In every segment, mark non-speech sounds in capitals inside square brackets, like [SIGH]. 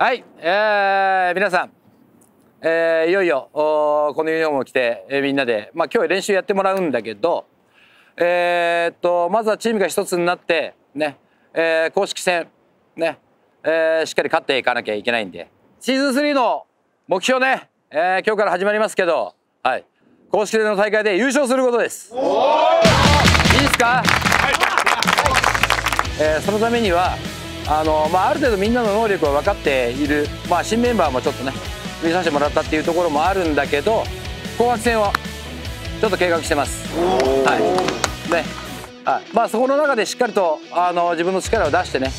はい、えー、皆さん、えー、いよいよこのユニフォームを着て、えー、みんなで、まあ、今日練習やってもらうんだけど、えー、っとまずはチームが一つになってね、えー、公式戦ね、えー、しっかり勝っていかなきゃいけないんでシーズン3の目標ね、えー、今日から始まりますけど、はい、公式戦の大会で優勝することです。いいですか、はい。えー、そのためにはあの、まあ、ある程度みんなの能力は分かっている、まあ、新メンバーもちょっとね見させてもらったっていうところもあるんだけど紅白戦をちょっと計画してます。はい。ね。はい、まあそこの中でしっかりとあの自分の力を出してね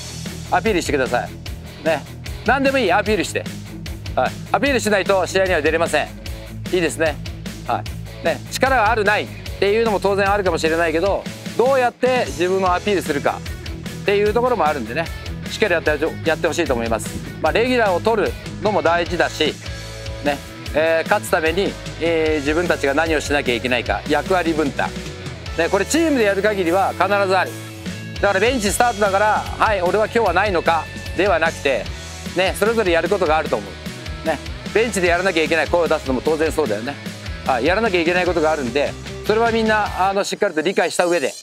アピールしてください。ね。何でもいい。アピールして、はい、アピールしないと試合には出れません。いいですね。はい。ね、力があるないっていうのも当然あるかもしれないけどどうやって自分をアピールするかっていうところもあるんでねしっかりやってほしいと思います。まあ、レギュラーを取るのも大事だし、ねえー、勝つために、えー、自分たちが何をしなきゃいけないか役割分担、ね、これチームでやる限りは必ずある。だからベンチスタートだからはい俺は今日はないのかではなくて、ね、それぞれやることがあると思う、ね、ベンチでやらなきゃいけない声を出すのも当然そうだよね、はい、やらなきゃいけないことがあるんでそれはみんなあのしっかりと理解した上で、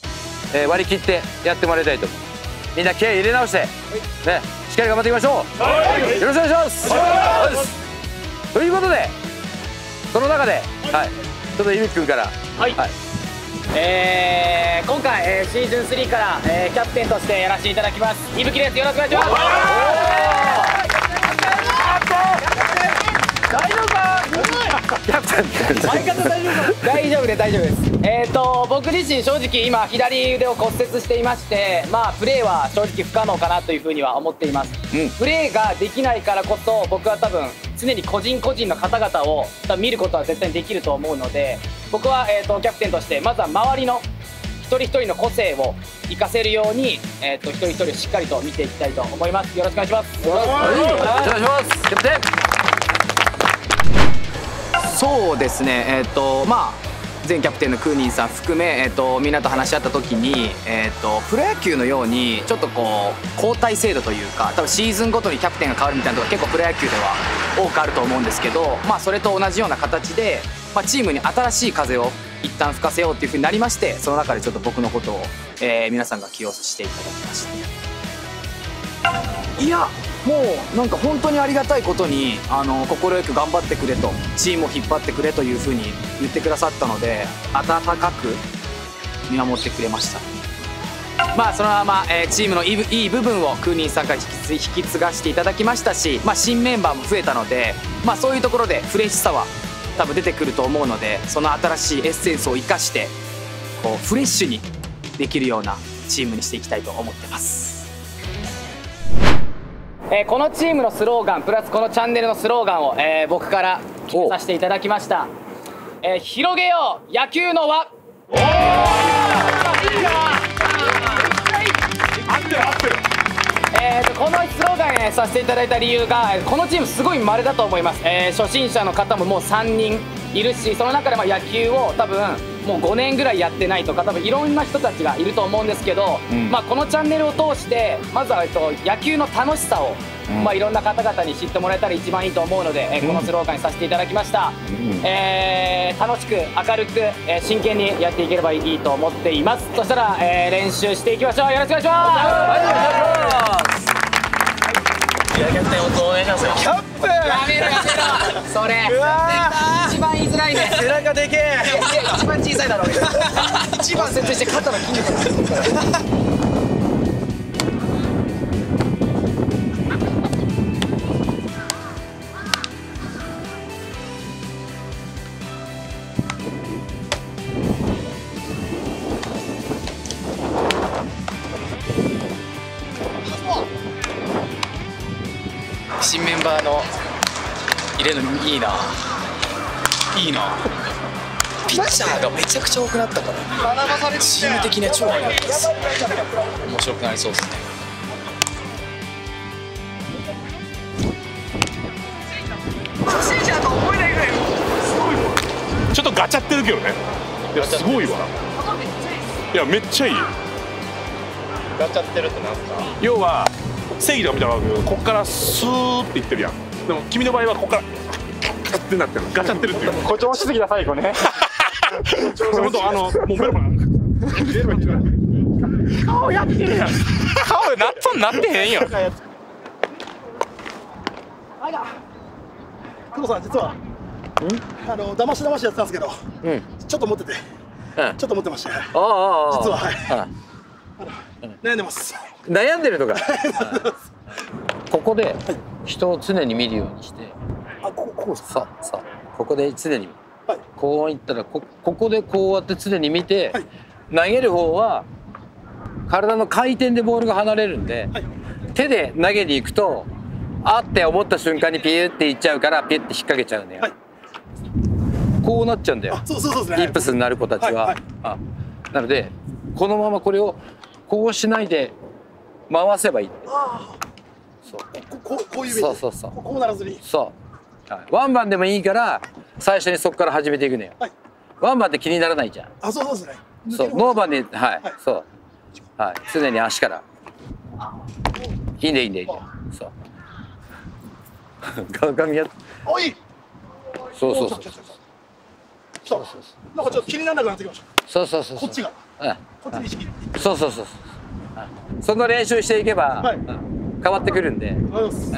えー、割り切ってやってもらいたいと思う。みんな気合い入れ直して、ね、しっかり頑張っていきましょう、はい、よろしくお願いします。ということでその中で、はい、ちょっとゆみくんから。はい、はい、えー、今回、えー、シーズン3から、えー、キャプテンとしてやらせていただきます。いぶきです。よろしくお願いします大丈夫大丈夫です大丈夫です。えーと僕自身正直今左腕を骨折していましてまあプレーは正直不可能かなというふうには思っています、うん、プレーができないからこそ僕は多分常に個人個人の方々を見ることは絶対にできると思うので僕は、えーと、キャプテンとしてまずは周りの一人一人の個性を活かせるように、えーと、一人一人しっかりと見ていきたいと思います。よろしくお願いします。よろしくお願いします。キャプテンそうですねえっ、ー、とまあ前キャプテンのクーニンさん含め、えーと、みんなと話し合った時に、えーと、プロ野球のようにちょっとこう交代制度というか多分シーズンごとにキャプテンが変わるみたいなとこ結構プロ野球では多くあると思うんですけど、まあ、それと同じような形で、まあ、チームに新しい風を一旦吹かせようっていうふうになりましてその中でちょっと僕のことを、えー、皆さんが起用していただきました。いやもうなんか本当にありがたいことにあの快く頑張ってくれとチームを引っ張ってくれというふうに言ってくださったので温かく見守ってくれましたまあそのまま、えー、チームのいいいい部分をクーニンさんから引き継がせていただきましたし、まあ、新メンバーも増えたので、まあ、そういうところでフレッシュさは多分出てくると思うのでその新しいエッセンスを生かしてこうフレッシュにできるようなチームにしていきたいと思ってます。えー、このチームのスローガンプラスこのチャンネルのスローガンを、えー、僕から決めさせていただきました、えー、広げよう野球の輪。おおいいえーと、このスローガン、えさせていただいた理由がこのチームすごい稀だと思います、えー、初心者の方ももう3人いるしその中でま野球を多分もう5年ぐらいやってないとか多分いろんな人たちがいると思うんですけど、うん、まあ、このチャンネルを通してまずは、えっと、野球の楽しさを、うん、まあ、いろんな方々に知ってもらえたら一番いいと思うので、え、うん、このスローガンにさせていただきました、えー、楽しく明るく、えー、真剣にやっていければいいと思っています。そしたら、えー、練習していきましょう。よろしくお願いします。キャプテン応援しますよキャプやめろやめろそれ。一番言いづらいね。背中でけえ。一番小さいだろ [LAUGHS] 一番設定して肩の筋肉新ピッチャーがめちゃくちゃ多くなったから。チーム的には超良かったです。面白くなりそうですね。初心者と思えないぐらいすごいわちょっとガチャってるけどね。いやすごいわ。いやめっちゃいい。ガチャってるってなんすか？要は正義とか見たら分かるけどこっからスーっていってるやん。でも君の場合はこっからガッてなってる。ガチャってるっていう。誇張しすぎた最後ね本当あのもうメロン。顔やってるやん。顔なっとんなってへんよ久保さん実はあの騙し騙しやってたんですけどうんちょっと持っててうん。ちょっと持ってましてああああ実ははい。あ悩んでます。悩んでるとか？[LAUGHS] ここで人を常に見るようにして。あここここですか？そうそう。ここで常にはい。こういったらこここでこうやって常に見て、はい。投げる方は体の回転でボールが離れるんで、はい。手で投げに行くとあって思った瞬間にピューっていっちゃうからピュッて引っ掛けちゃうんこうなっちゃうんだよ。あそうそうそうですね。イップスになる子たちは、はい。はい。あなのでこのままこれをこうしないで回せばいい。あそう。ーこここういうそうそうそう。ここうならずに。そう、はい、ワンバンでもいいから最初にそこから始めていくのよ、はい。ワンバンって気にならないじゃん。あそうそうですね。そうノーバンではい、はい。そう。はい。常に足から。いいねいいねいいねそう。[LAUGHS] ガンガンやっおい。そうそうそう。お来た来た来た来たなんかちょっと気にならなくなってきましそうそうそうそう。たこっちが。うん。こっちに意識。そうそうそうそう。うん。その練習していけば、はい。うん。変わってくるんで。うございます。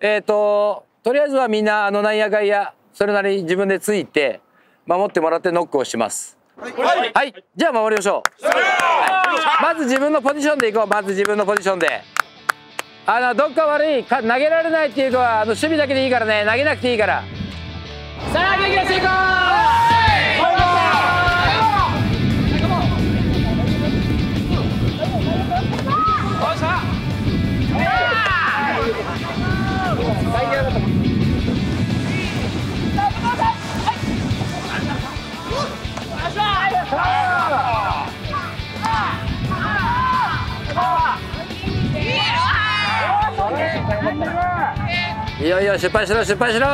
えっ、ととりあえずはみんなあのなんやかんやそれなりに自分でついて守ってもらってノックをします。はい。はい、じゃあ守りましょう、はいまず自分のポジションでいこう。まず自分のポジションで。あのどっか悪いか投げられないっていう子はあの守備だけでいいからね。投げなくていいから。さあ元気出していこいいよいよ出発しろ出発しろ。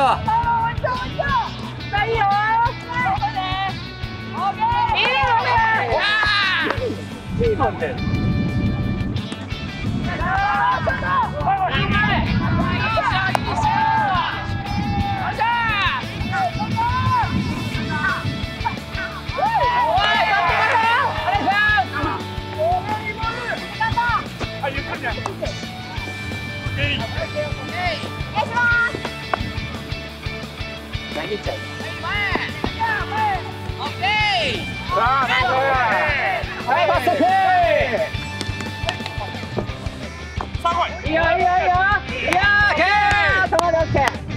ういいよいいよいいよいやーケー頭でオッケー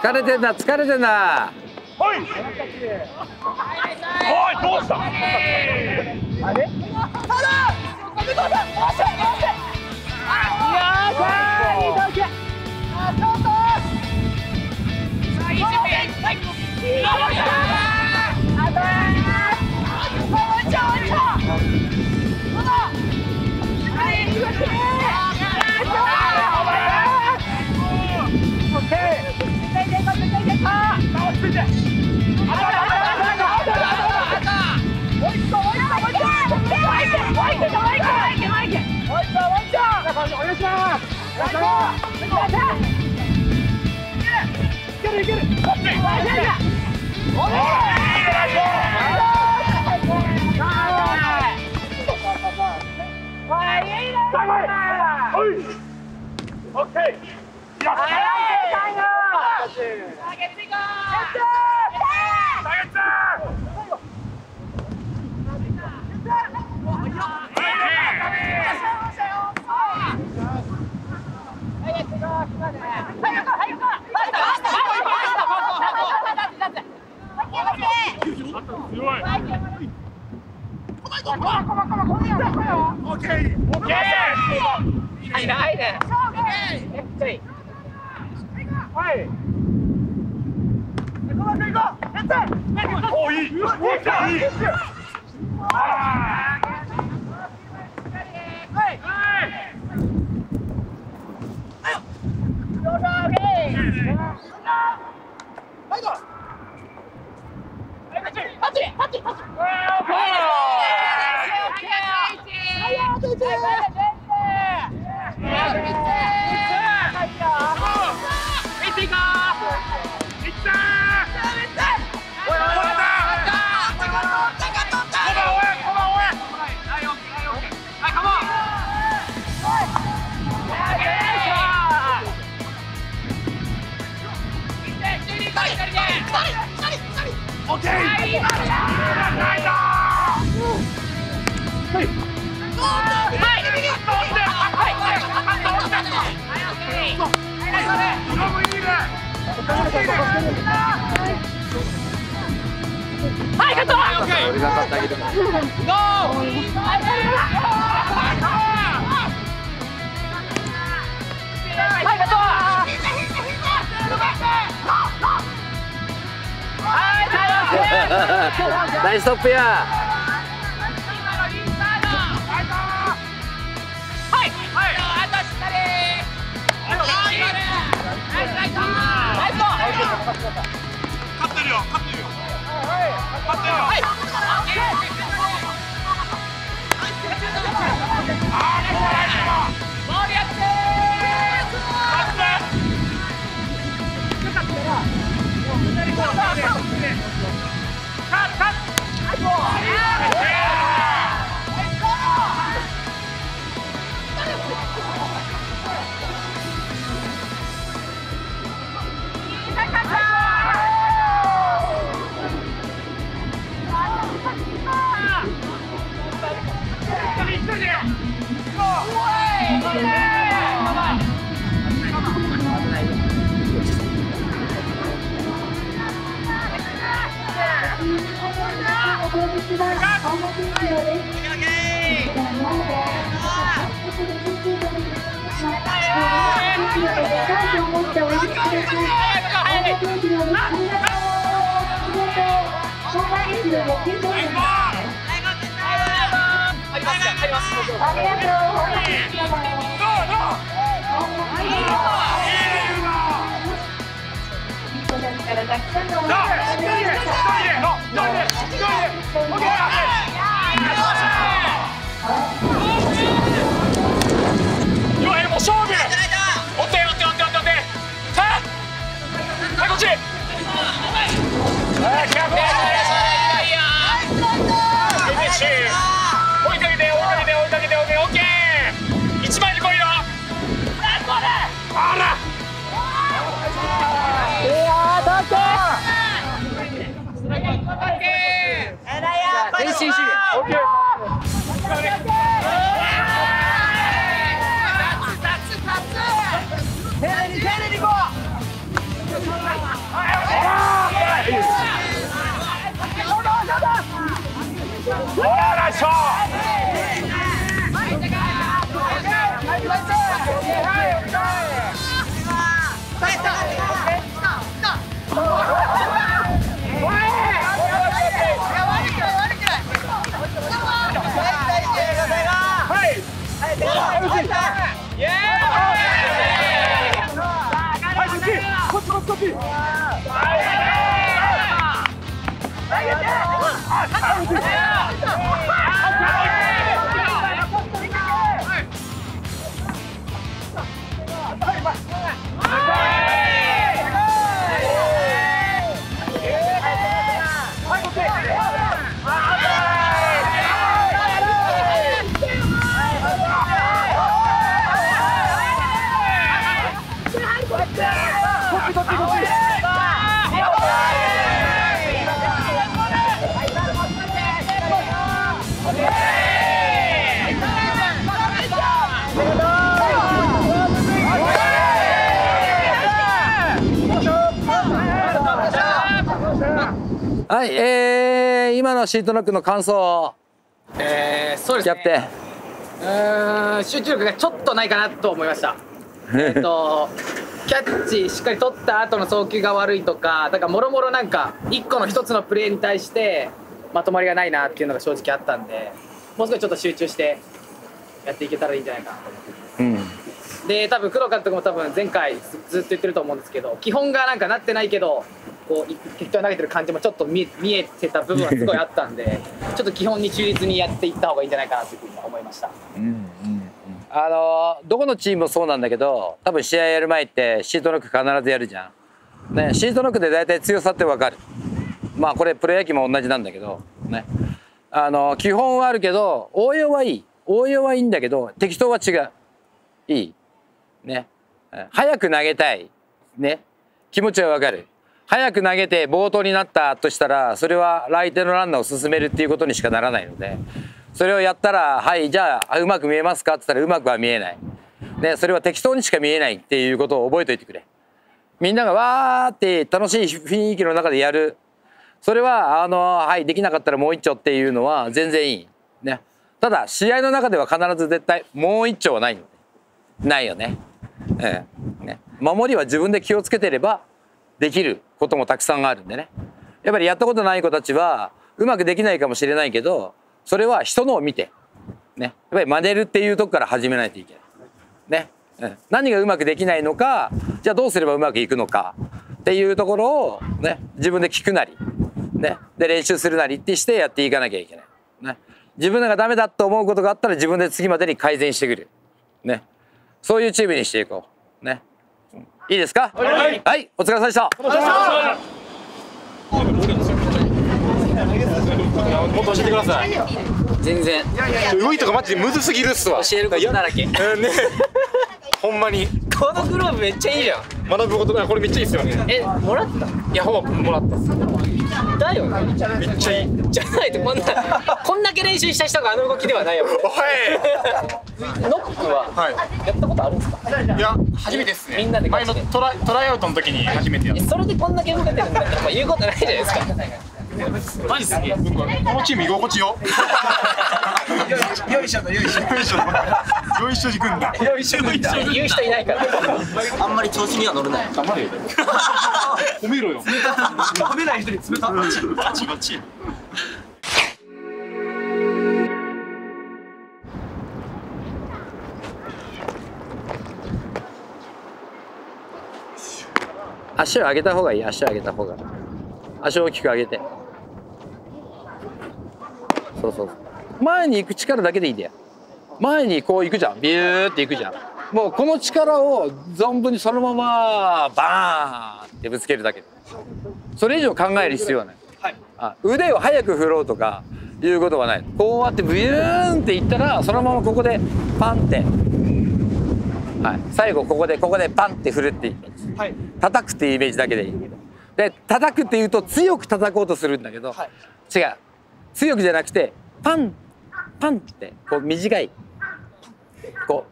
疲れてんだ疲れてんだおい。おいどうした？オッケーいや強いオッケーオッケーはいはいねはい。我来警告。ップや勝ってるよ勝ってるよ勝ってるよ勝っておっちはいキャプテンフィニッシュ追いかけて追いかけて追いかけてオッケーオッケー一枚で来いよあら前のシートノックの感想えー、そうですね。キャプテンうーん集中力がちょっとないかなと思いました。[LAUGHS] えっとキャッチしっかり取った後の送球が悪いとかだからもろもろなんか一個の一つのプレーに対してまとまりがないなっていうのが正直あったんでもう少しちょっと集中してやっていけたらいいんじゃないかなと思ってうん。で多分黒監督も多分前回ずずっと言ってると思うんですけど基本がなんかなってないけどこう適当に投げてる感じもちょっと見見えてた部分はすごいあったんで [LAUGHS] ちょっと基本に忠実にやっていった方がいいんじゃないかなというふうに思いました。あのどこのチームもそうなんだけど多分試合やる前ってシートノック必ずやるじゃん。ねシートノックで大体強さってわかる。まあこれプロ野球も同じなんだけどね。あの基本はあるけど応用はいい。応用はいいんだけど適当は違う。いい。ね。うん早く投げたい。ね。気持ちはわかる早く投げて暴投になったとしたらそれは相手のランナーを進めるっていうことにしかならないのでそれをやったら「はいじゃあうまく見えますか?」って言ったらうまくは見えない、ね、それは適当にしか見えないっていうことを覚えておいてくれ。みんながわーって楽しい雰囲気の中でやる。それはあのはいできなかったらもう一丁っていうのは全然いい。ね。ただ試合の中では必ず絶対もう一丁はないないよね,、ええ。ね。守りは自分で気をつけてればできることもたくさんあるんでね。やっぱりやったことない子たちはうまくできないかもしれないけどそれは人のを見てね。やっぱり真似るっていうとこから始めないといけない。ね、うん、何がうまくできないのかじゃあどうすればうまくいくのかっていうところをね自分で聞くなりね。で練習するなりってしてやっていかなきゃいけない。ね。自分らがダメだと思うことがあったら自分で次までに改善してくる。ね。そういうチームにしていこう。ね。いいですか？はい、はい、お疲れ様でした。もっと教えてください全然。動いとかマジでむずすぎるっすわ。教えることだらけ。うんね。[LAUGHS] ほんまにこのグローブめっちゃいいじゃん。学ぶことがこれめっちゃいいっすよね。えもらった？いやほぼもらった。っすだよね。めっちゃいい。じゃないとこんな [LAUGHS] こんだけ練習した人があの動きではないよ。おい。ノックははい。やったことあるんですか？いや初めてですね。みんなで前のトライトライアウトの時に初めてやっえそれでこんだけ動けてるんだった。らまあ言うことないじゃないですかマジすげえたこのチーム居心地よよいしょだよいしょ。よいしょ。よいしょ行くんだ。よいしょ言う人いないから。あんまり調子には乗るなよ。黙れよ褒めろよ。褒めない人に冷た。バチバチ。バチ足を上げた方がいい。足を上げた方が。足を大きく上げて。そうそうそう前に行く力だけでいいんだよ。前にこう行くじゃん。ビューって行くじゃん。もうこの力を存分にそのままバーンってぶつけるだけ。それ以上考える必要はない、あ腕を速く振ろうとかいうことはない。こうやってビューンっていったらそのままここでパンって。はい、最後ここでここでパンって振るっていいはい。叩くっていうイメージだけでいいで叩くっていうと強く叩こうとするんだけど、はい。違う。強くじゃなくてパンパンってこう短い。こ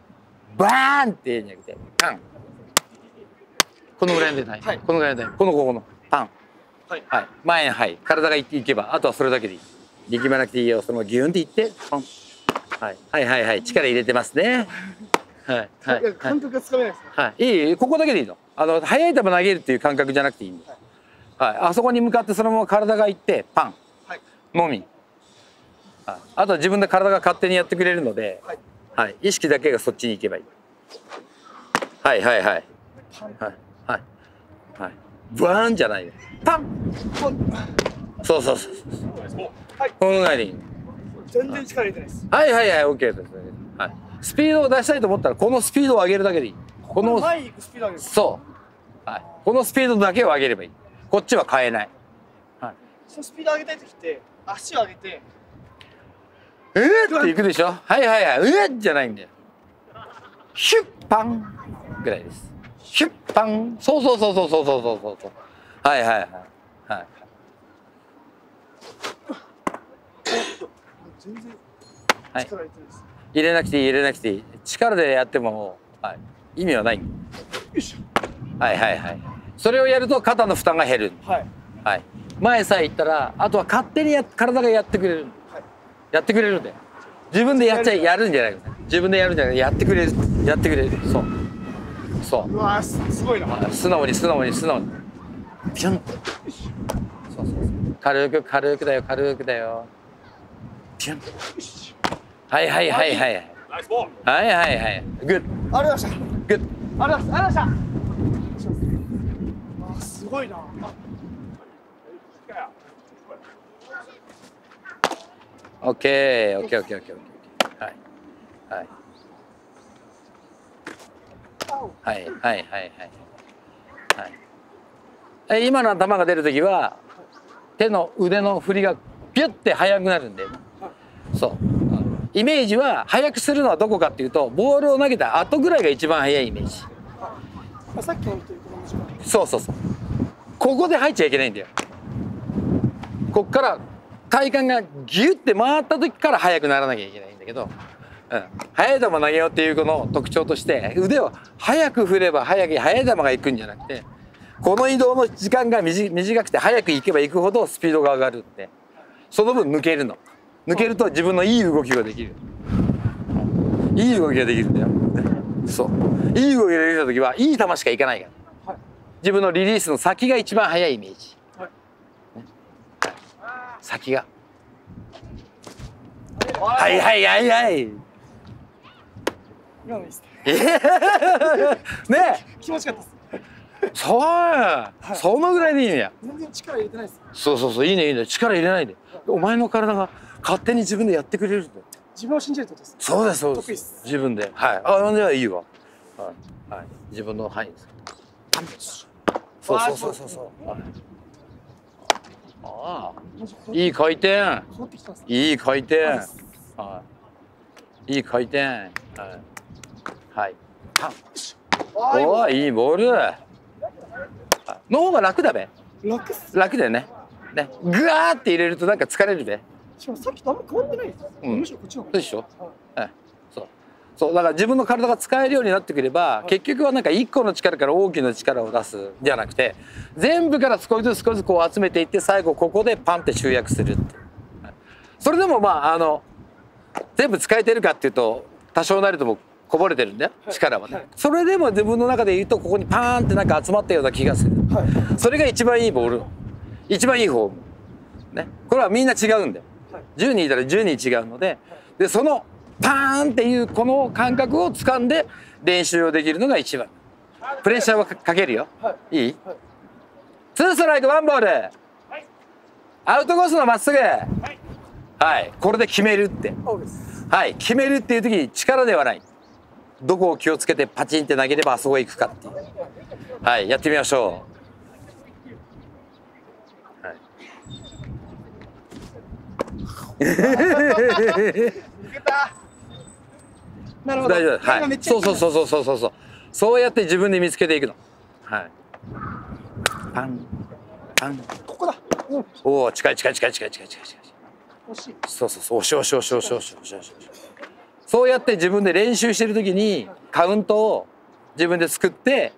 うバーンっていうんじゃなくてパン。このぐらいのタイム、はい。このぐらいのタイムこのここのパン。はい。はい。前にはい。体がいいけばあとはそれだけでいい。力まなくていいよ。そのままギュンっていってパン。はい。はいはいはい。力入れてますね。はい。はい。感覚がつかめないですね。はい、いいいい。ここだけでいいの。あの速い球投げるっていう感覚じゃなくていいんだよ、はい、あそこに向かってそのまま体が行ってパン。はい。もみ、はい、あとは自分で体が勝手にやってくれるので、はいはい、意識だけがそっちに行けばいい。はいはいはい。はいはいはい。ブワーンじゃないよ。パン。そうそうそうそう。はい。このぐらいでいいの全然力入れてないです。はいはいはい OK です、はい、スピードを出したいと思ったらこのスピードを上げるだけでいい。この前に行くスピード上げる。そう、はい、このスピードだけを上げればいい。こっちは変えない。そのスピード上げたい時って足を上げてえーっ。ていくでしょ？はいはいはい。えーじゃないんだよ。ヒュッパンぐらいです。ヒュッパン。そうそうそうそうそうそうそうそう。そうはいはいはい。はい。全然はい。力入れてなくていい入れなくていい。力でやっても、はい、意味はない。よいしょはいはいはい。それをやると肩の負担が減る。はい。はい、前さえ行ったらあとは勝手にや体がやってくれる、はいやってくれるんだよ。自分でやっちゃいやるん。じゃない自分でやるんじゃない。やってくれる。やってくれる。そう。そう。うわーすすごいな。う素直に素直に素直に。ピュン。とそうそうそう。軽く軽くだよ軽くだよ。ピュン。はいはいはいはい。はいナイスボール。はいはいはい。グッありがとうございました。グッありがとうございました。すごいなオッケーオッケーオッケーオッケーオッケーはい。はい。はいはいはいはい。はい。え今の球が出る時は手の腕の振りがピュッて速くなるんだよねそう。イメージは速くするのはどこかっていうとボールを投げた後ぐらいが一番速いイメージ。まあ、さっきのそうそうそう。ここで入っちゃいけないんだよ。こっから体幹がギュッて回った時から速くならなきゃいけないんだけど、うん、速い球投げようっていうこの特徴として腕を速く振れば速く速い球が行くんじゃなくてこの移動の時間が短短くて速く行けば行くほどスピードが上がるって。その分抜けるの。抜けると自分のいい動きができる。いい動きができるんだよ。そう。いい動きができた時はいい球しか行かないから。はい。自分のリリースの先が一番速いイメージ、先が。はいはいはいはい。今のいいですねえ。ーね気持ちよかったです。えそう。や、そのぐらいでいいんや全然力入れてないです。そうそうそういいねいいね。力入れないで。お前の体が勝手に自分でやってくれるんだよ自分を信じるってことです。そうですそうです。自分で。はい。あじゃあいいわ。はい、はい、自分の範囲です。そうそうそうそうそう。はいああ。いい回転。いい回転。はい。いい回転。はい。はい。おーいいボール。はいの方が楽だべ。楽っす楽だよね。ね。ぐわーって入れるとなんか疲れるべしかもさっきとあんま変わってないです、うん。むしろこっちの方そうでしょ？はいそうだから自分の体が使えるようになってくれば、結局はなんか一個の力から大きな力を出すじゃなくて全部から少しずつ少しずつこう集めていって最後ここでパンって集約するってそれでもまああの全部使えてるかっていうと多少なりともこぼれてるんだよ力はね、はい。それでも自分の中で言うとここにパーンってなんか集まったような気がする。はい。それが一番いいボール。一番いいフォーム。ね。これはみんな違うんだよ。はい。10人いたら10人違うのででそのパーンっていうこの感覚を掴んで練習をできるのが一番。プレッシャーをかかけるよ、、はい。いツーストライクワンボール、アウトコースのまっすぐ。はい、これで決めるって。はい。決めるっていう時に力ではない。どこを気をつけてパチンって投げればあそこへ行くかっていう。はい。やってみましょう、はい [LAUGHS] なるほど。大丈夫。はい。そうそうそうそうそうそうそう。そうやって自分で見つけていくの。はい。パン。パン。ここだ。うんおお近い近い近い近い近い近い近い。惜しい。そうそうそう。押し押し押し押し押し押し押し押しそうやって自分で練習してる時にカウントを自分で作って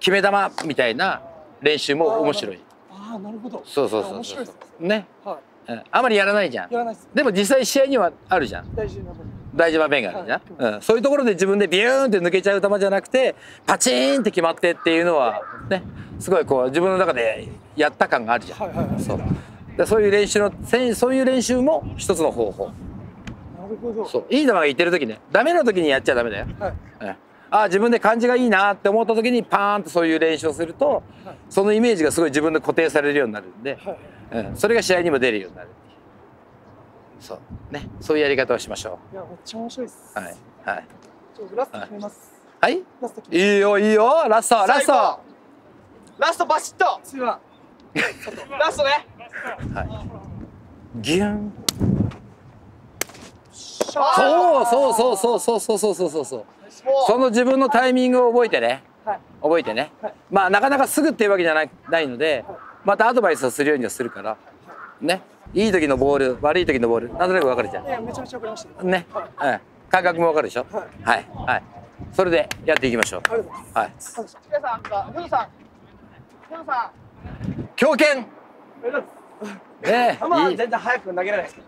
決め球みたいな練習も面白い。ああなるほど。そうそうそうそうね。ね、はうん、あまりやらないじゃん。いやらないです。でも実際試合にはあるじゃん。大事な部分大事な面があるじゃん、うん、そういうところで自分でビューンって抜けちゃう球じゃなくてパチーンって決まってっていうのはねすごいこう自分の中でやった感があるじゃん、はいはいはい。そう。でそういう練習のせそういう練習も一つの方法。なるほど。そう。いい球がいってる時ね。ダメな時にやっちゃダメだよ、はい。うん、ああ自分で感じがいいなって思った時にパーンとそういう練習をすると、はい。そのイメージがすごい自分で固定されるようになるんで、はい。うん、それが試合にも出るようになるそうね。そういうやり方をしましょいやめっちゃ面白いです。うはいはい。ちょラスト決めます。はい。ラスト決めいいよいいよ。ラストラスト。はラストバシッと。次は。[LAUGHS] ラストね。い。ギュン。そうそうそうそうそうそうそうそうそう。そう。その自分のタイミングを覚えてね。はい。覚えてね、はい。まあなかなかすぐっていうわけじゃないないのではい。またアドバイスをするようにはするから。ねいい時のボール悪い時のボールなんとなく分かるじゃいやめちゃめちゃわかりました。んね、うん、感覚も分かるでしょ？はい。はい。はい。それでやっていきましょう。ありがとうございます。はい。皆さんがふぬさん。ふぬさ強肩。んありがとうございます。ね球はいい。全然早く投げられないですけど。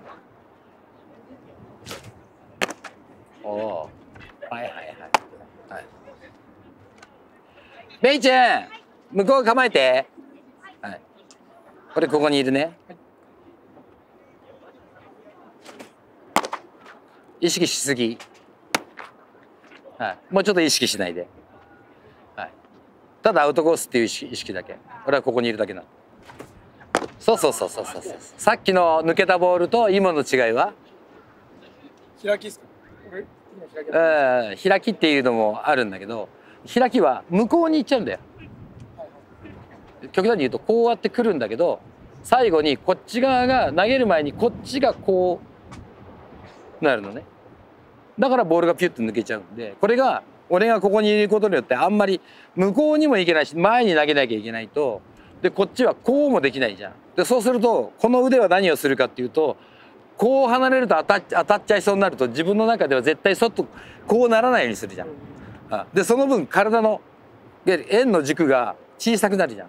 おおはいはいはい。はい。メイちゃん向こう構えて。はい。これここにいるね意識しすぎ。はい。もうちょっと意識しないで。はい。ただアウトコースっていう意識だけ。俺はここにいるだけなの。そうそうそうそうそうそう。さっきの抜けたボールと今の違いは？開きですか？俺？今開きうん開きっていうのもあるんだけど開きは向こうに行っちゃうんだよ。極端に言うとこうやってくるんだけど最後にこっち側が投げる前にこっちがこうなるのねだからボールがピュッと抜けちゃうんでこれが俺がここにいることによってあんまり向こうにも行けないし前に投げなきゃいけないとでこっちはこうもできないじゃんでそうするとこの腕は何をするかっていうとこう離れると当たっ当たっちゃいそうになると自分の中では絶対外こうならないようにするじゃん。あでその分体ので円の軸が小さくなるじゃん。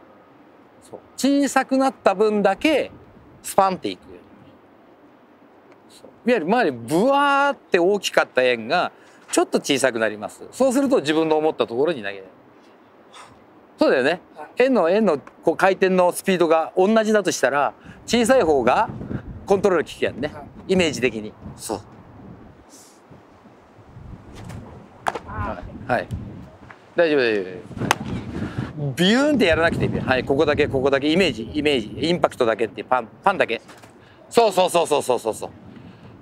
そう小さくなった分だけスパンっていく。そういわゆる周りブワーって大きかった円がちょっと小さくなります。そうすると自分の思ったところに投げれる。そうだよね。円の円のこう回転のスピードが同じだとしたら小さい方がコントロール効くやんね。イメージ的に。そう。はい。大丈夫大丈夫。ビューンってやらなくていいよ。はい、ここだけここだけイメージイメージインパクトだけっていうパンパンだけ。そうそうそうそうそうそうそう。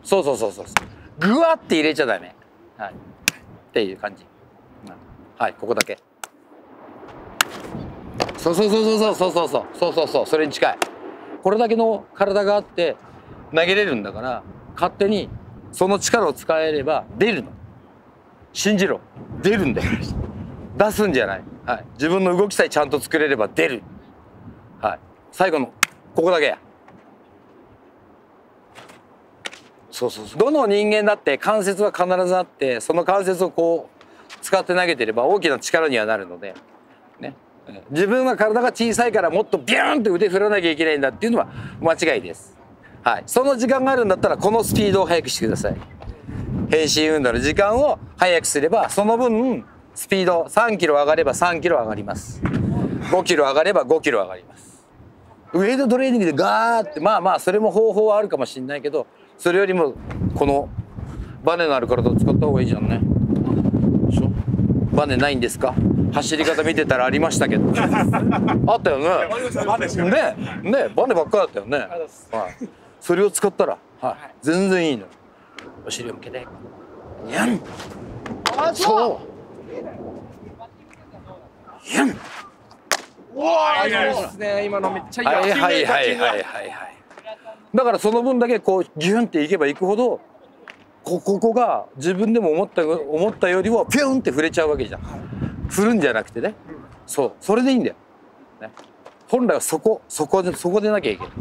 そうそうそうそう。ぐわって入れちゃダメ。はい。っていう感じ。はい、ここだけ。そうそうそうそうそうそうそうそうそうそうそれに近い。これだけの体があって投げれるんだから勝手にその力を使えれば出るの。信じろ出るんだよ。出すんじゃない。はい。自分の動きさえちゃんと作れれば出る。はい。最後のここだけや。そうそうそう。どの人間だって関節は必ずあってその関節をこう使って投げてれば大きな力にはなるので、ね。自分は体が小さいからもっとビューンって腕振らなきゃいけないんだっていうのは間違いです。はい。その時間があるんだったらこのスピードを速くしてください。変身運動の時間を速くすればその分スピード3キロ上がれば3キロ上がります5キロ上がれば5キロ上がりますウェイトトレーニングでガーってまあまあそれも方法はあるかもしれないけどそれよりもこのバネのある体を使った方がいいじゃんね。でしょ？バネないんですか？走り方見てたらありましたけど。[LAUGHS] あったよね。ねねバネばっかだったよね、はい、それを使ったら、はい、全然いいの。お尻を向けて。にゃんそう。にゃん。いいですね。今のめっちゃいいはいはいはいはいはいはいだからその分だけこうギュンっていけばいくほどここが自分でも思った思ったよりもピュンって触れちゃうわけじゃん。振るんじゃなくてね。そう。それでいいんだよ、ね、本来はそこそこでそこでなきゃいけない。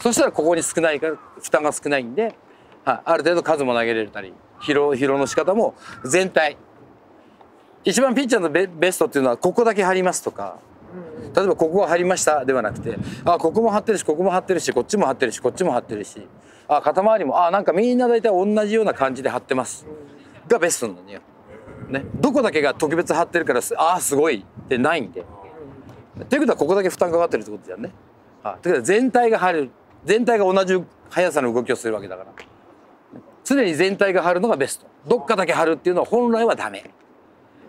そしたらここに少ないから負担が少ないんで、はい、ある程度数も投げれたり疲労疲労の仕方も全体。一番ピッチャーのベベストっていうのはここだけ張りますとか例えばここが張りましたではなくてあここも張ってるしここも張ってるしこっちも張ってるしこっちも張ってるし。あ肩周りもあなんかみんな大体同じような感じで張ってます。がベストなのよ。ね、どこだけが特別張ってるからすああすごいってないんで。っていうことはここだけ負担かかってるってことじゃんね。あということは全体が張る全体が同じ速さの動きをするわけだから。常に全体が張るのがベスト。どっかだけ張るっていうのは本来はダメ。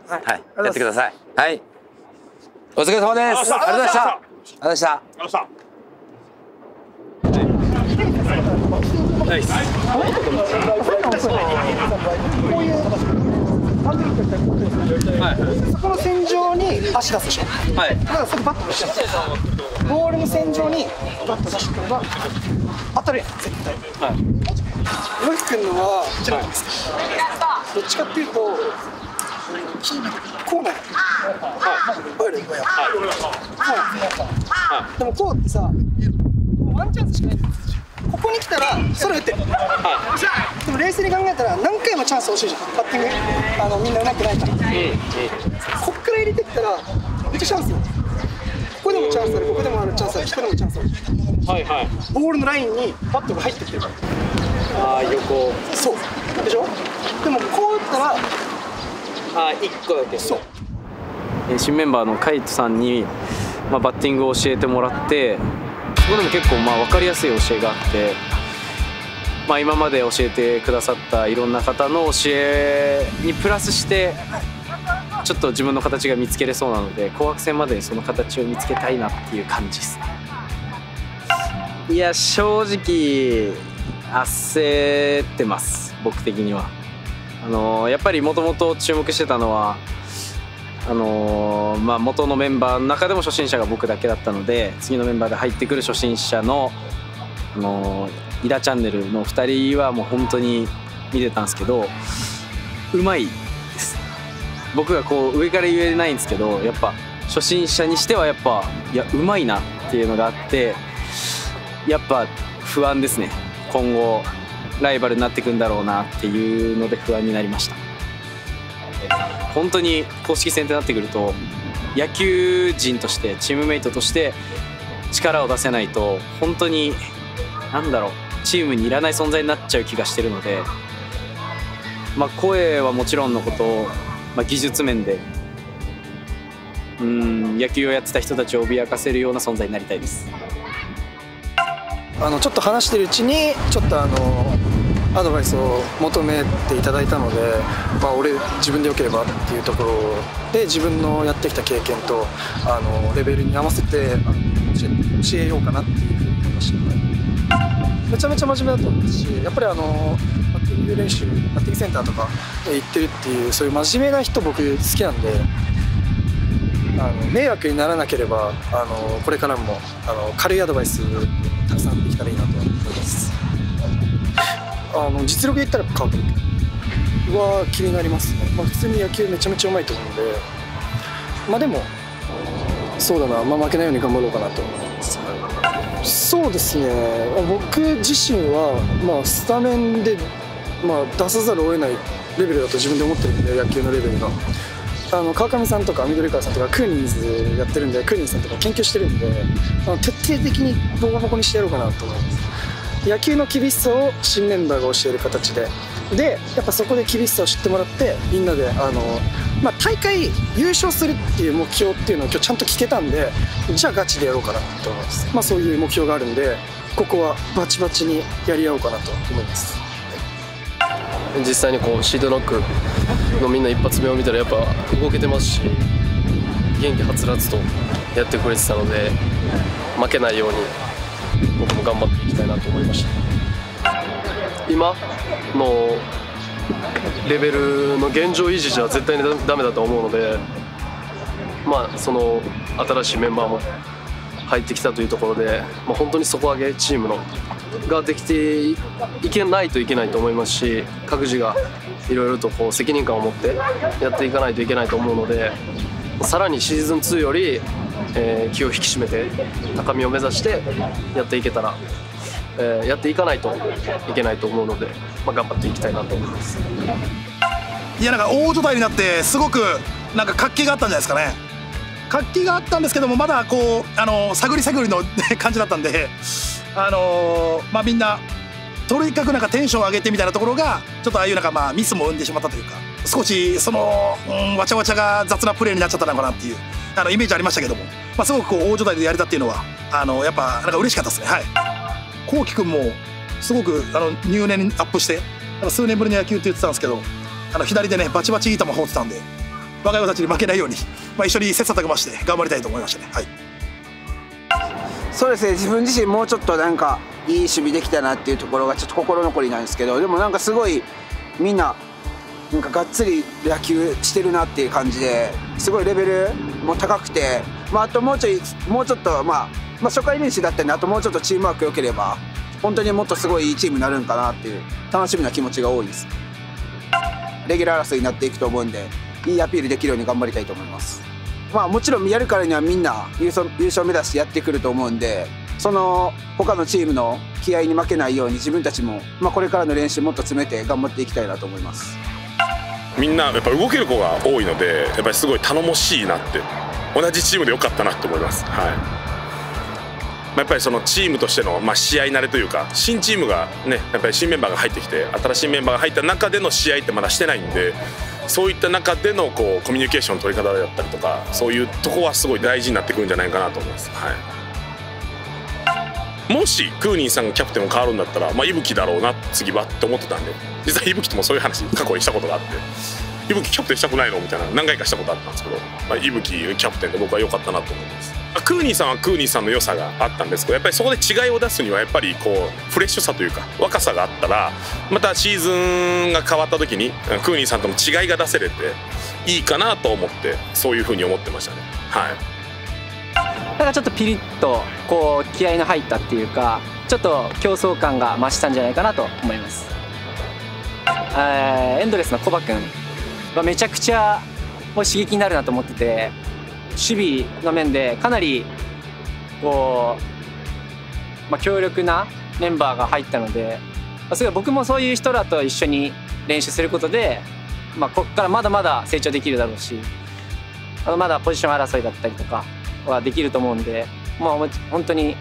はい、やってください。はいお疲れ様です。ありがとうございました。ありがとうございました。ありがとうござい。ましたそこの線上に足出すでしょはい。だからそこバット出してボールの線上にバット出してくれば当たるやん絶対はい。岩城君のはどっちなんですかどっちかってい。うとこうなんやはいはいでもこうってさワンチャンスしかないですここに来たらそれ打ってる、でも冷静に考えたら何回もチャンス欲しいじゃんバッティングあの。みんな上手くないから、こっから入れてったらめっちゃチャンスよここでもチャンスあるここでもあるチャンスあるここでもチャンスあるはいはいボールのラインにバットが入ってきてるからああ横そうでしょでもこう打ったらあ一個だけ。そう。えー新メンバーのカイトさんに、まあ、バッティングを教えてもらってそこでも結構まあ分かりやすい教えがあって、まあ、今まで教えてくださったいろんな方の教えにプラスしてちょっと自分の形が見つけれそうなので紅白戦までにその形を見つけたいなっていう感じですね。いや正直焦ってます。僕的にはあのーやっぱりもともと注目してたのはあのーまあ、元のメンバーの中でも初心者が僕だけだったので次のメンバーで入ってくる初心者の、あのー、イラチャンネルの2人はもう本当に見てたんですけどうまいです。僕がこう上から言えないんですけどやっぱ初心者にしてはやっぱいやうまいなっていうのがあってやっぱ不安ですね。今後ライバルになっていくんだろうなっていうので不安になりました本当に公式戦ってなってくると野球人としてチームメイトとして力を出せないと本当に何だろうチームにいらない存在になっちゃう気がしてるので、まあ、声はもちろんのこと、まあ、技術面でうん野球をやってた人たちを脅かせるような存在になりたいです。あのちょっと話してるうちにちょっとあのアドバイスを求めていただいたので、まあ、俺自分でよければっていうところで自分のやってきた経験とあのレベルに合わせて教えようかなっていうふうに思いました。めちゃめちゃ真面目だと思うしやっぱりあのバッティング練習バッティングセンターとかで行ってるっていうそういう真面目な人僕好きなんであの迷惑にならなければあのこれからもあの軽いアドバイスたくさんできたらいいなとあの実力言ったら川上は気になりますね、まあ、普通に野球めちゃめちゃうまいと思うんでまあでもそうだな、まあ、負けないように頑張ろうかなと思います。そうですね。僕自身は、まあ、スタメンで、まあ、出さざるを得ないレベルだと自分で思ってるんで野球のレベルが。あの川上さんとか緑川さんとかクーニーズやってるんでクーニーズさんとか研究してるんであの徹底的にボコボコにしてやろうかなと思います。野球の厳しさを新メンバーが教える形で。でやっぱそこで厳しさを知ってもらってみんなであの、まあ、大会優勝するっていう目標っていうのを今日ちゃんと聞けたんでじゃあガチでやろうかなと思います、まあ、そういう目標があるんでここはバチバチにやり合おうかなと思います。実際にこうシードノックのみんな一発目を見たらやっぱ動けてますし元気はつらつとやってくれてたので負けないように僕も頑張っていきたいなと思いました。今のレベルの現状維持じゃ絶対にダメだと思うのでまあその新しいメンバーも入ってきたというところで、まあ、本当に底上げチームのができていけないといけないと思いますし各自がいろいろとこう責任感を持ってやっていかないといけないと思うのでさらにシーズン2より、えー気を引き締めて高みを目指してやっていけたら、えーやっていかないといけないと思うので、まあ、頑張っていきたいなと思います。いやなんか大所帯になってすごくなんか活気があったんじゃないですかね活気があったんですけどもまだこうあの探り探りの [LAUGHS] 感じだったんであのまあみんなとにかくなんかテンション上げてみたいなところがちょっとああいうなんかまあミスも生んでしまったというか少しその、うん、わちゃわちゃが雑なプレーになっちゃったのかなっていうあのイメージありましたけども、まあ、すごくこう大所帯でやれたっていうのはあのやっぱなんか嬉しかったですね。はい。こうきくんもすごくあの入念にアップして数年ぶりの野球って言ってたんですけどあの左でねバチバチいい球放ってたんで若い子たちに負けないように、まあ、一緒に切磋琢磨して頑張りたいと思いましたね。はい。そうですね。自分自身もうちょっとなんかいい守備できたなっていうところがちょっと心残りなんですけどでもなんかすごいみんななんかがっつり野球してるなっていう感じですごいレベルも高くて、まあ、あともうちょいもうちょっと、まあ、まあ初回練習だったんであともうちょっとチームワーク良ければ本当にもっとすごいいいチームになるんかなっていう楽しみな気持ちが多いです。レギュラー争いになっていくと思うんでいいアピールできるように頑張りたいと思います。まあもちろんやるからにはみんな優勝優勝目指してやってくると思うんでその他のチームの気合に負けないように自分たちも、まあ、これからの練習もっと詰めて頑張っていきたいなと思います。みんなやっぱ動ける子が多いのでやっぱりすごい頼もしいなって。同じチームでよかったなと思います、はい。まやっぱりそのチームとしての、まあ、試合慣れというか新チームがねやっぱり新メンバーが入ってきて新しいメンバーが入った中での試合ってまだしてないんでそういった中でのこうコミュニケーションの取り方だったりとかそういうとこはすごい大事になってくるんじゃないかなと思います。はい。もしクーニーさんがキャプテンを変わるんだったら、まあ、伊吹だろうな次はって思ってたんで。実は伊吹ともそういう話過去にしたことがあって。伊吹キャプテンしたくないの？みたいな何回かしたことあったんですけど、まあ、伊吹キャプテンで僕は良かったなと思います。あクーニーさんはクーニーさんの良さがあったんですけどやっぱりそこで違いを出すにはやっぱりこうフレッシュさというか若さがあったらまたシーズンが変わった時にクーニーさんとの違いが出せれていいかなと思ってそういうふうに思ってましたね。はい。なんかちょっとピリッとこう気合の入ったっていうかちょっと競争感が増したんじゃないかなと思います。えエンドレスのコバ君はめちゃくちゃもう刺激になるなと思ってて守備の面でかなりこう、まあ、強力なメンバーが入ったので、まあ、すごい僕もそういう人らと一緒に練習することで、まあ、ここからまだまだ成長できるだろうしまだポジション争いだったりとかはできると思うんで、まあ、本当に、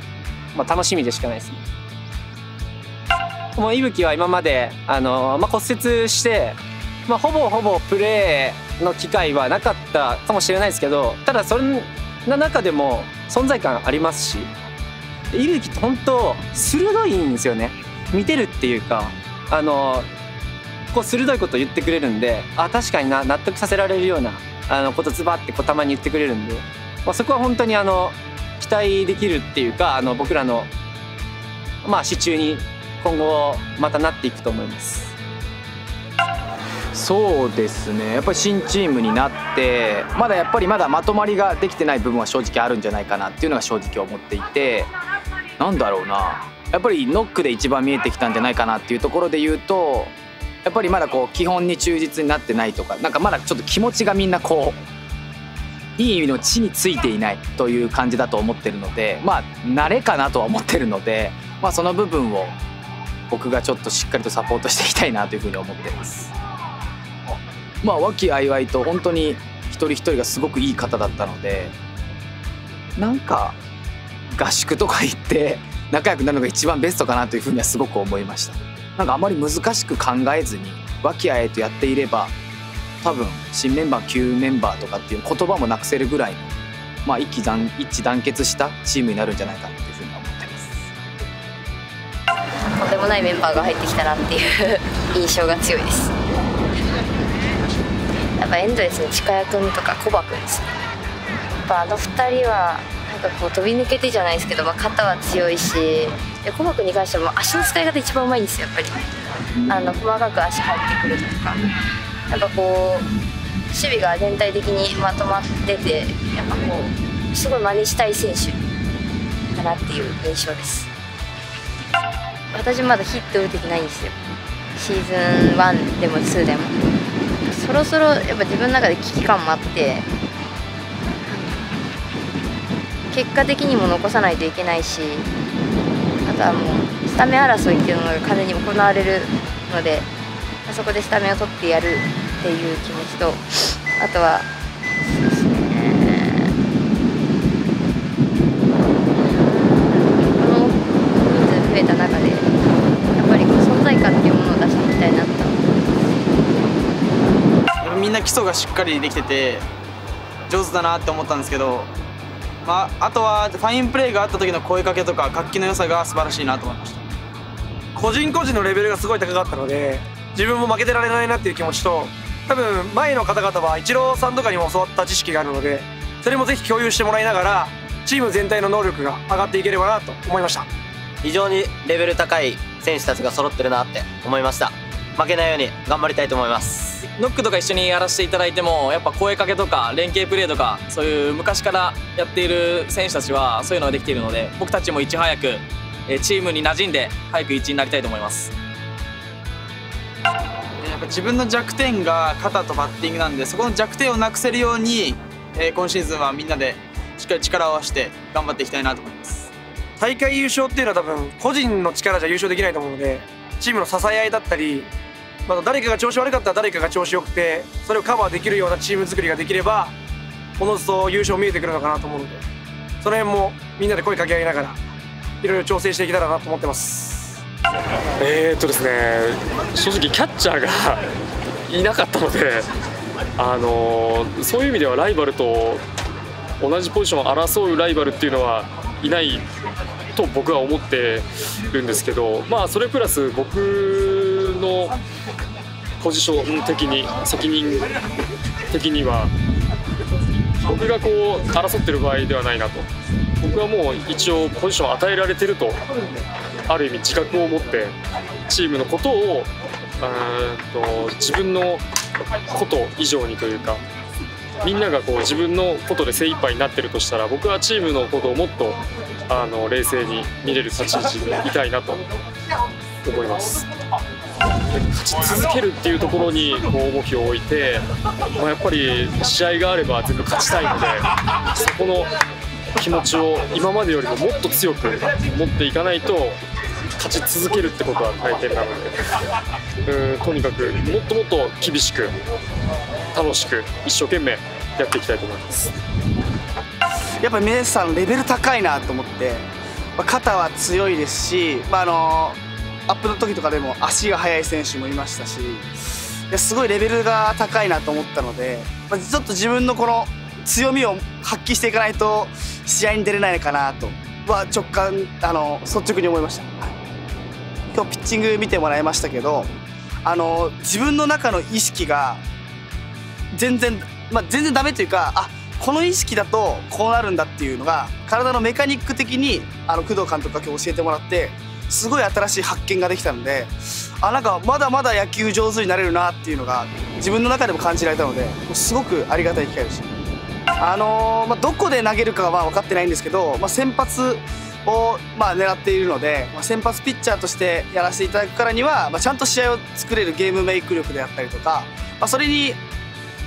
まあ、楽しみでしかないですね。もう伊吹は今まであの、まあ、骨折して、まあ、ほぼほぼプレーの機会はなかったかもしれないですけどただそれの中でも存在感ありますし伊吹って本当鋭いんですよね見てるっていうかあのこう鋭いこと言ってくれるんであ確かにな納得させられるようなあのことズバってこうたまに言ってくれるんで、まあ、そこは本当にあの期待できるっていうかあの僕らのまあ支柱に今後またなっていくと思います。そうですねやっぱり新チームになってまだやっぱりまだまとまりができてない部分は正直あるんじゃないかなっていうのが正直思っていてなんだろうなやっぱりノックで一番見えてきたんじゃないかなっていうところで言うとやっぱりまだこう基本に忠実になってないとかなんかまだちょっと気持ちがみんなこういい意味の地についていないという感じだと思ってるのでまあ慣れかなとは思ってるので、まあ、その部分を僕がちょっとしっかりとサポートしていきたいなというふうに思ってます。まあ和気あいあいと本当に一人一人がすごくいい方だったのでなんか合宿とか行って仲良くなるのが一番ベストかなというふうにはすごく思いましたなんかあまり難しく考えずに和気あいあいとやっていれば多分新メンバー旧メンバーとかっていう言葉もなくせるぐらいのまあ一致団一致団結したチームになるんじゃないかなというふうに思ってます。とんでもないメンバーが入ってきたなっていう印象が強いです。やっぱエンドレスの近谷君とかコバ君ですね。やっぱあの2人はなんかこう飛び抜けてじゃないですけど、まあ、肩は強いし。でコバ君に関しても足の使い方一番うまいんですよやっぱり。あの細かく足入ってくるとかやっぱこう守備が全体的にまとまっててやっぱこうすごい真似したい選手かなっていう印象です。私まだヒット打ててないんですよ。シーズン1でも2でも。そろそろやっぱ自分の中で危機感もあって結果的にも残さないといけないしあとはもうスタメン争いっていうのが完全に行われるのでそこでスタメンを取ってやるっていう気持ちとあとはそうですね。この人数増えた中でやっぱりこう存在感っていうものを出していきたいなと。やっぱみんな基礎がしっかりできてて上手だなって思ったんですけど、まあ、あとはファインプレーがあった時の声かけとか活気の良さが素晴らしいなと思いました。個人個人のレベルがすごい高かったので自分も負けてられないなっていう気持ちと多分前の方々はイチローさんとかにも教わった知識があるのでそれもぜひ共有してもらいながらチーム全体の能力が上がっていければなと思いました。非常にレベル高い選手たちが揃ってるなって思いました。負けないように頑張りたいと思います。ノックとか一緒にやらせていただいてもやっぱ声かけとか連携プレーとかそういう昔からやっている選手たちはそういうのができているので僕たちもいち早くえーチームに馴染んで早く一員になりたいと思います。やっぱ自分の弱点が肩とバッティングなんでそこの弱点をなくせるように、えー今シーズンはみんなでしっかり力を合わせて頑張っていきたいなと思います。大会優勝っていうのは多分個人の力じゃ優勝できないと思うのでチームの支え合いだったりまあ誰かが調子悪かったら誰かが調子よくてそれをカバーできるようなチーム作りができればおのずと優勝見えてくるのかなと思うのでその辺もみんなで声かけ合いながらいろいろ調整していけたらなと思ってます。えーっとですね正直キャッチャーが [LAUGHS] いなかったので、あのそういう意味ではライバルと同じポジションを争うライバルっていうのはいないと僕は思ってるんですけど、まあ、それプラス僕のポジション的に責任的には僕がこう争ってる場合ではないなと。僕はもう一応ポジション与えられてるとある意味自覚を持ってチームのことをと自分のこと以上にというかみんながこう自分のことで精一杯になってるとしたら僕はチームのことをもっとあの冷静に見れる立ち位置にいたいなと思います。勝ち続けるっていうところにこう重きを置いて、まあ、やっぱり試合があれば全部勝ちたいのでそこの気持ちを今までよりももっと強く持っていかないと勝ち続けるってことは大変なのでうんとにかくもっともっと厳しく楽しく一生懸命やっていきたいと思います。やっぱり皆さんレベル高いなと思って、まあ、肩は強いですし、まあ、あのアップの時とかでも足が速い選手もいましたしすごいレベルが高いなと思ったので、まあ、ちょっと自分のこの強みを発揮していかないと試合に出れないかなとは直感あの率直に思いました、今日ピッチング見てもらいましたけどあの自分の中の意識が全然、まあ、全然ダメというかあこの意識だとこうなるんだっていうのが体のメカニック的にあの工藤監督が今日教えてもらってすごい新しい発見ができたのであなんかまだまだ野球上手になれるなっていうのが自分の中でも感じられたのですごくありがたい機会でした。あのーまあ、どこで投げるかは分かってないんですけど、まあ、先発を、まあ、狙っているので、まあ、先発ピッチャーとしてやらせていただくからには、まあ、ちゃんと試合を作れるゲームメイク力であったりとか、まあ、それに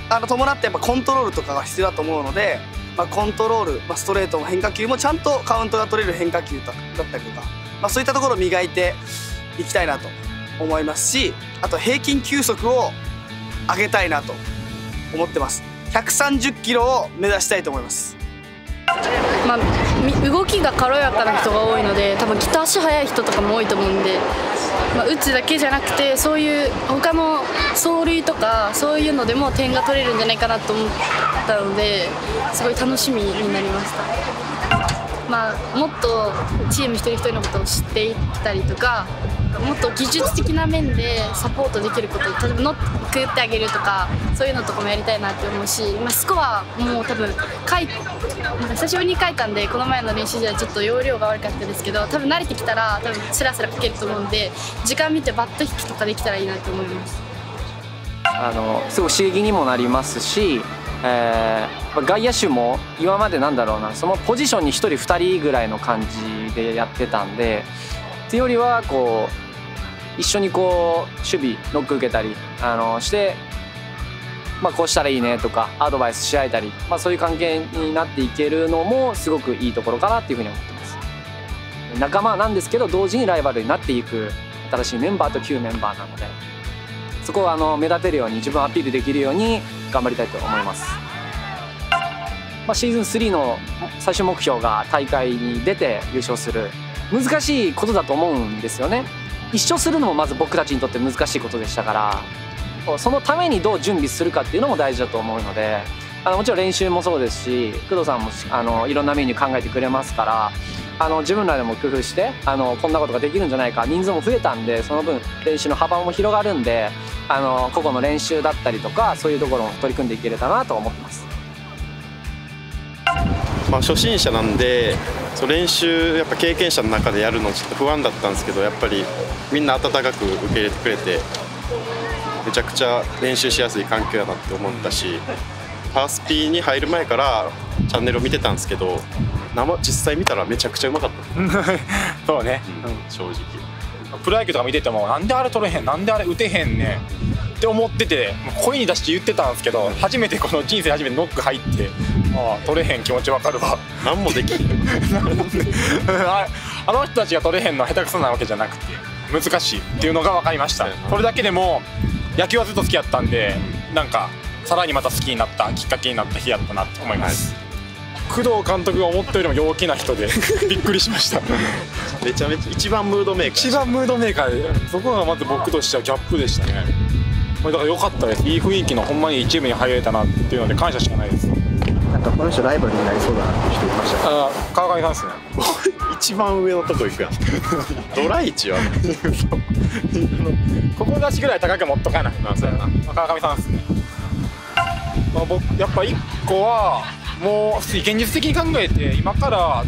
あの伴ってやっぱコントロールとかが必要だと思うので、まあ、コントロール、まあ、ストレートも変化球もちゃんとカウントが取れる変化球だったりとか、まあ、そういったところを磨いていきたいなと思いますしあと平均球速を上げたいなと思ってます。130キロを目指したいと思います。まあ、動きが軽やかな人が多いので多分きっと足速い人とかも多いと思うんで、まあ、打つだけじゃなくてそういう他の走塁とかそういうのでも点が取れるんじゃないかなと思ったのですごい楽しみになりました。まあ、もっとチーム一人一人のことを知っていったりとかもっと技術的な面でサポートできること例えばノックってあげるとかそういうのとかもやりたいなって思うし、まあ、スコアも多分書いなんか久しぶりに書いたんでこの前の練習ではちょっと容量が悪かったですけど多分慣れてきたら多分スラスラ書けると思うんで時間見てバット引きとかできたらいいなと思います。あのすごく刺激にもなりますし、えー外野手も今までなんだろうなそのポジションに1人2人ぐらいの感じでやってたんでっていうよりはこう一緒にこう守備ノック受けたりあのして、まあ、こうしたらいいねとかアドバイスし合えたり、まあ、そういう関係になっていけるのもすごくいいところかなっていうふうに思ってます。仲間なんですけど同時にライバルになっていく新しいメンバーと旧メンバーなのでそこをあの目立てるように自分アピールできるように頑張りたいと思います。まあ、シーズン3の最終目標が大会に出て優勝する難しいことだと思うんですよね一勝するのもまず僕たちにとって難しいことでしたからそのためにどう準備するかっていうのも大事だと思うのであのもちろん練習もそうですし工藤さんもあのいろんなメニュー考えてくれますからあの自分らでも工夫してあのこんなことができるんじゃないか人数も増えたんでその分練習の幅も広がるんであの個々の練習だったりとかそういうところも取り組んでいければなと思ってます。まあ、初心者なんでそう練習やっぱ経験者の中でやるのちょっと不安だったんですけどやっぱりみんな温かく受け入れてくれてめちゃくちゃ練習しやすい環境やなって思ったしパースピーに入る前からチャンネルを見てたんですけど生実際見たらめちゃくちゃうまかった。[LAUGHS] そうね、正直。プロ野球とか見ててもなんであれ取れへんなんであれ打てへんねんって思ってて声に出して言ってたんですけど初めてこの人生初めてノック入ってああ取れへん気持ちわかるわ。何もできん。[LAUGHS] ああの人たちが取れへんのは下手くそなわけじゃなくて難しいっていうのが分かりました。これだけでも野球はずっと好きやったんでなんかさらにまた好きになったきっかけになった日やったなと思います、工藤監督が思ったよりも陽気な人で [LAUGHS] びっくりしました。めちゃめちゃ一番ムードメーカー一番ムードメーカーで。そこがまず僕としてはギャップでしたね。これだから良かったです。いい雰囲気のほんまに一部に入れたなっていうので感謝しかないですなんかこの人ライバルになりそうだなって人いました。あ川上さんですね。[LAUGHS] 一番上のとこ行くやん。[LAUGHS] ドライチは。[LAUGHS] ここ出しぐらい高く持っとかな、まあ、そうやな、まあ、川上さんですね、まあ、僕やっぱ一個はもう普通に現実的に考えて今から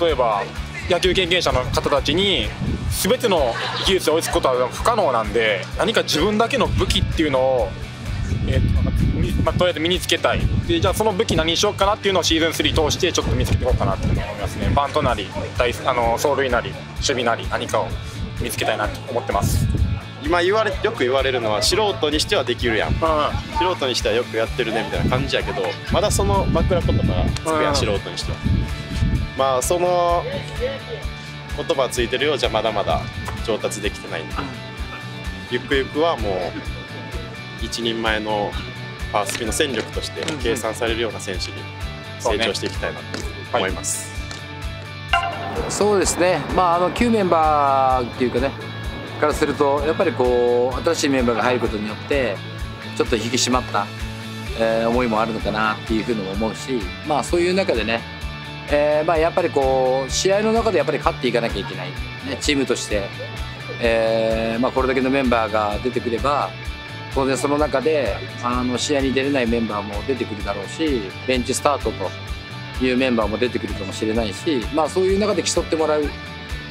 例えば野球経験者の方たちに全ての技術で追いつくことは不可能なんで何か自分だけの武器っていうのを、えーとまあ、とりあえず身につけたい。でじゃあその武器何にしようかなっていうのをシーズン3通してちょっと見つけていこうかなって思いますね。バントなり大あの走塁なり守備なり何かを見つけたいなと思ってます。今言われよく言われるのは素人にしてはできるやん、素人にしてはよくやってるねみたいな感じやけどまだその枕言葉がつくやん、素人にしては。まあその言葉ついてるようじゃまだまだ上達できてないんで。ゆくゆくはもう一人前のパースピの戦力として計算されるような選手に成長していきたいなと思います。そうですね、まあ、あの旧メンバーっていうかね、からすると、やっぱりこう新しいメンバーが入ることによって、ちょっと引き締まった、えー思いもあるのかなっていうふうにも思うし、まあ、そういう中でね、えーまあ、やっぱりこう試合の中でやっぱり勝っていかなきゃいけない、ね、チームとして、えーまあ、これだけのメンバーが出てくれば、当然その中であの試合に出れないメンバーも出てくるだろうし、ベンチスタートというメンバーも出てくるかもしれないし、まあ、そういう中で競ってもらう、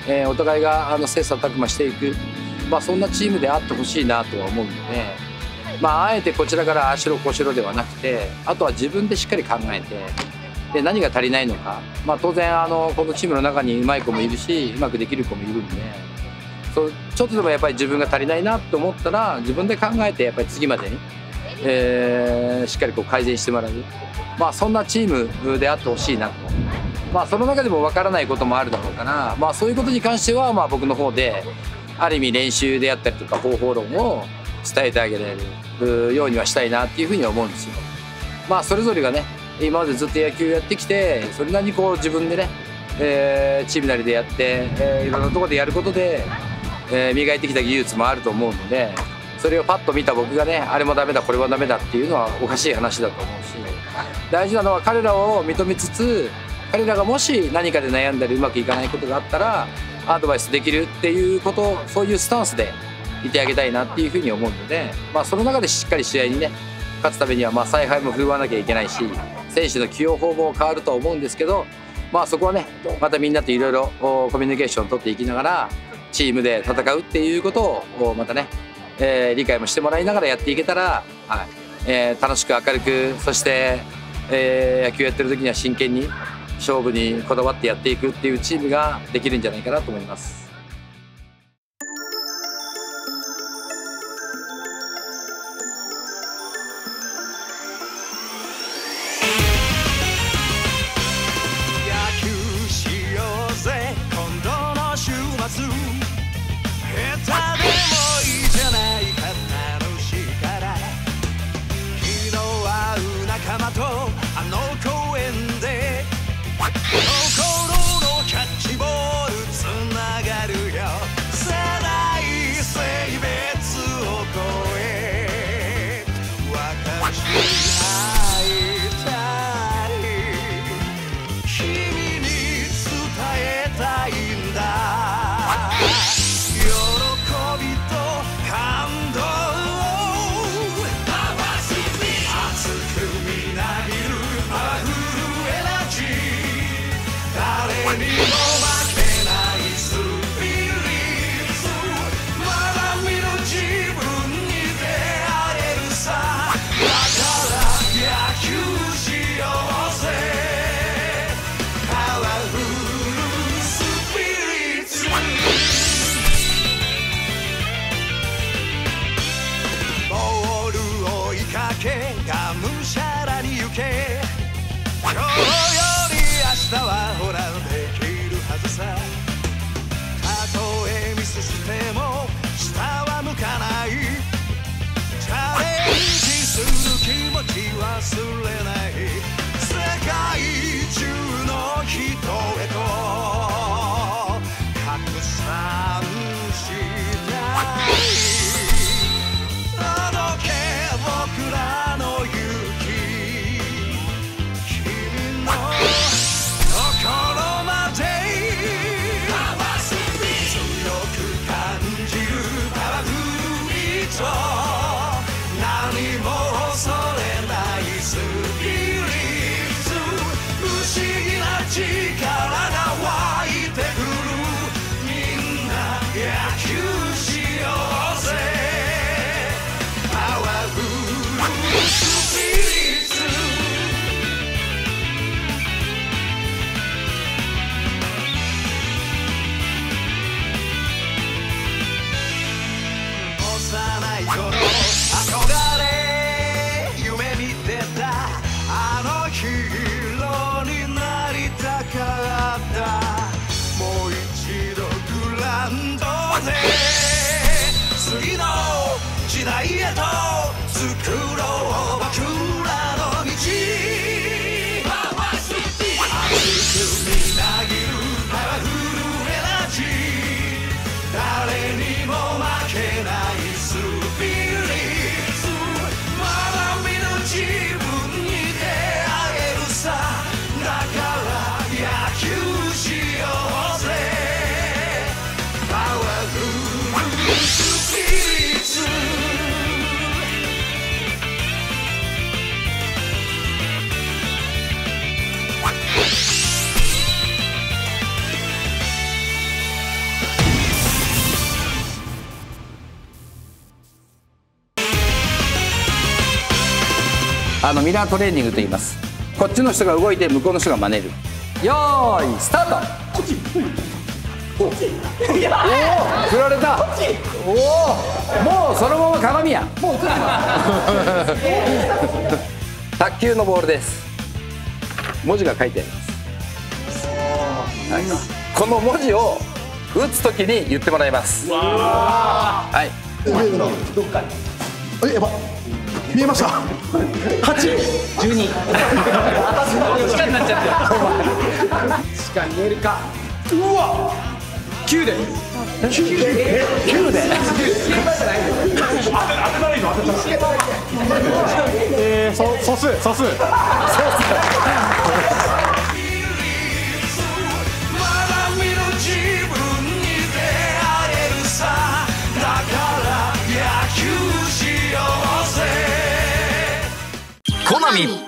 えーお互いがあの切磋琢磨していく、まあ、そんなチームであってほしいなとは思うので、まあ、あえてこちらからああしろこしろではなくてあとは自分でしっかり考えてで何が足りないのか、まあ、当然あのこのチームの中にうまい子もいるしうまくできる子もいるんでそうちょっとでもやっぱり自分が足りないなと思ったら自分で考えてやっぱり次までに、えーしっかりこう改善してもらう、まあ、そんなチームであってほしいなと。まあ、その中でも分からないこともあるだろうから、まあ、そういうことに関してはまあ僕の方である意味練習であったりとか方法論を伝えてあげられるようにはしたいなっていうふうに思うんですよ。まあそれぞれがね今までずっと野球やってきてそれなりにこう自分でね、えーチームなりでやって、えーいろんなところでやることで、えー磨いてきた技術もあると思うのでそれをパッと見た僕がねあれもダメだこれもダメだっていうのはおかしい話だと思うし大事なのは彼らを認めつつ彼らがもし何かで悩んだりうまくいかないことがあったらアドバイスできるっていうことそういうスタンスでいてあげたいなっていうふうに思うので、まあ、その中でしっかり試合にね勝つためにはまあ采配も振るわなきゃいけないし選手の起用方法も変わるとは思うんですけど、まあ、そこはねまたみんなといろいろコミュニケーションを取っていきながらチームで戦うっていうことをまたね、えー理解もしてもらいながらやっていけたら、はいえー楽しく明るくそして、えー野球やってる時には真剣に勝負にこだわってやっていくっていうチームができるんじゃないかなと思います。今日より明日はほらできるはずさ。たとえミスしても下は向かないチャレンジする気持ち忘れない。世界中の人。あのミラートレーニングと言います。こっちの人が動いて向こうの人が真似る。よーいスタート。おお振られた。おおもうそのまま鏡や。もう映ってます卓球のボールです。文字が書いてあります、はい、この文字を打つときに言ってもらいます。はい。えやば見えました。八。十二。時間になっちゃって時間見えるか。うわ。9で。9で。9で。えー、そ素数素数。まだ [LAUGHS] Mami. Mami.